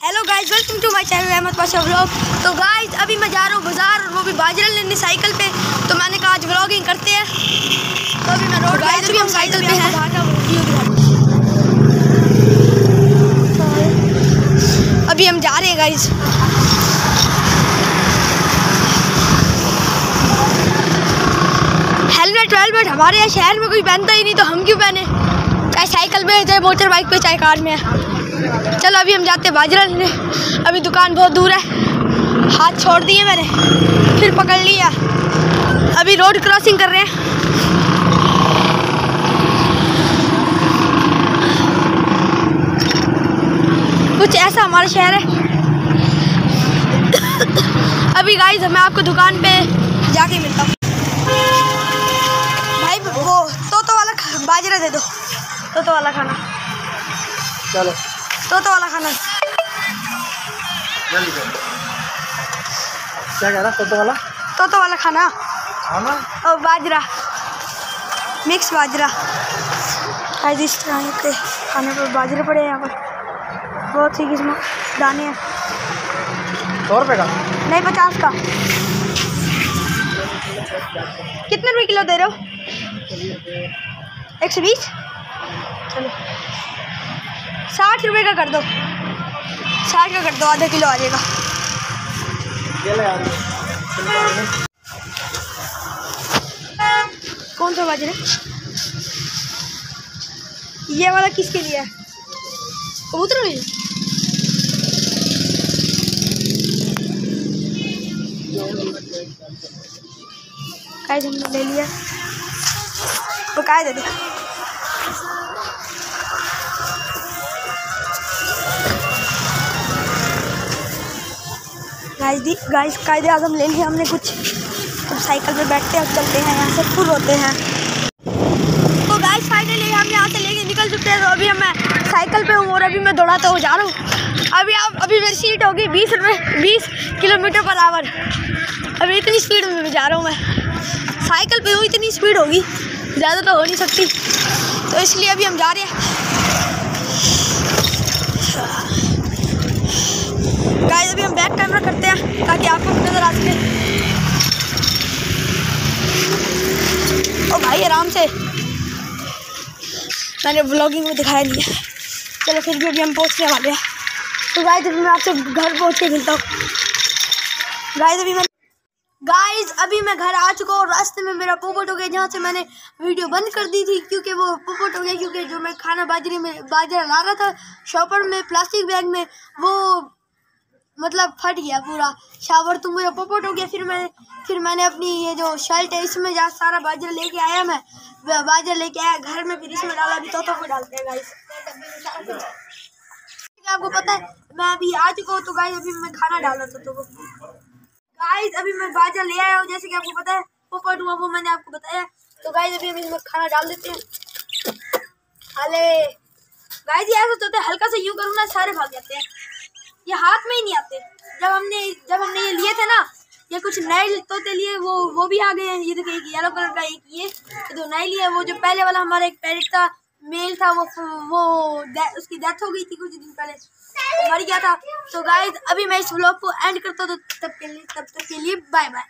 Hello guys welcome to my channel Ahmed Pasha vlog तो guys अभी मैं जा रहा हूँ बाज़ार और वो भी बाजरा लेने साइकिल पे। तो मैंने कहा आज व्लॉगिंग करते हैं। तो अभी मैं रोड गाइस अभी हम साइकिल पे हैं। अभी हम जा रहे हैं गाइस हेलमेट वेलमेट हमारे यहाँ शहर में कोई पहनता ही नहीं तो हम क्यों पहने? चाहे साइकिल पे चाहे मोटर बाइक पे चाहे कार में है। चलो, अभी हम जाते हैं बाजरा लेने। अभी दुकान बहुत दूर है। हाथ छोड़ दिए मैंने, फिर पकड़ लिया। अभी रोड क्रॉसिंग कर रहे हैं। कुछ ऐसा हमारा शहर है। अभी गाइज़ मैं आपको दुकान पे जाके मिलता हूँ। भाई, वो तोतो वाला बाजरा दे दो। तोतो वाला खाना। चलो। तोतो वाला खाना जल्दी करो क्या कह रहा फ़ोटो वाला? तोतो वाला खाना। खाना? और बाजरा। मिक्स बाजरा। आज इस तरह के खाने पर बाजरे पड़े हैं यहाँ पर। बहुत सी किस्म दाने हैं। सौ रुपये का? नहीं पचास का। कितने रुपये किलो दे रहे हो? एक सौ बीस? चलो। साठ रुपए का कर दो। साठ का कर दो, आधा किलो आ जाएगा। कौन सा बाजरे? ये वाला किसके लिए है? काय हमने ले लिया? दे दो? गाइस दी गाइस कायदे आज़म ले लिया हमने कुछ तो साइकिल पे बैठते हैं चलते हैं, यहाँ से फुल होते हैं। तो गाइस फाइनली हम यहाँ से लेके निकल चुके हैं तो अभी हम साइकिल पे हूँ और अभी मैं दौड़ाता हुआ जा रहा हूँ। अभी आप, अभी मेरी सीट होगी बीस रुपये बीस किलोमीटर पर आवर अभी इतनी स्पीड में जा रहा हूँ मैं। साइकिल पे हूँ, इतनी स्पीड होगी, ज़्यादा तो हो नहीं सकती। तो इसलिए अभी हम जा रहे हैं। गाइस अभी हम बैक कैमरा करते हैं ताकि आपको भी नज़र आ सके ओ भाई आराम से। मैंने ब्लॉगिंग में दिखाया नहीं है। चलो फिर भी अभी हम पहुँचने वाले हैं। तो गाइस अभी मैं आपसे घर पहुँच के मिलता हूँ। गाइस अभी मैं गाइस अभी मैं घर आ चुका हूँ रास्ते में मेरा पोपट हो गया, जहाँ से मैंने वीडियो बंद कर दी थी, क्योंकि वो पोपट हो गया, क्योंकि जो मैं खाना बाजरे में बाजरा ला रहा था, शॉपर में प्लास्टिक बैग में, वो मतलब फट गया पूरा। शावर तो मुझे पोपट हो गया। फिर मैं फिर मैंने अपनी ये जो शर्ट है, इसमें जहाँ सारा बाजरा लेके आया मैं। बाजरा लेके आया, घर में फिर इसमें डाला, अभी तोतों को डालते हैं गाइस आपको पता है, मैं अभी आ चुका हूँ तो गाइस अभी मैं खाना डाल तो गाइस अभी मैं बाजरा ले आया हूँ, जैसे कि आपको पता है, पोपट हुआ, वो मैंने आपको बताया। तो गाइस अभी हम इसमें खाना डाल देते हैं। अले गाइस ऐसा है, हल्का सा यूँ करूँ ना, सारे भाग जाते हैं। ये हाथ में ही नहीं आते। जब हमने जब हमने ये लिए थे ना ये कुछ नए तोते लिए वो वो भी आ गए हैं। ये देखिए येलो कलर का एक ये दो नए लिए वो जो पहले वाला हमारा एक पैरेट था मेल था वो वो दे, उसकी डेथ हो गई थी कुछ दिन पहले। वो मर गया था। तो गाइस अभी मैं इस ब्लॉग को एंड करता हूँ तो तब के लिए तब तक के लिए बाय बाय